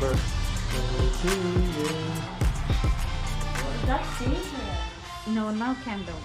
birthday to. That's dangerous. No, no candle.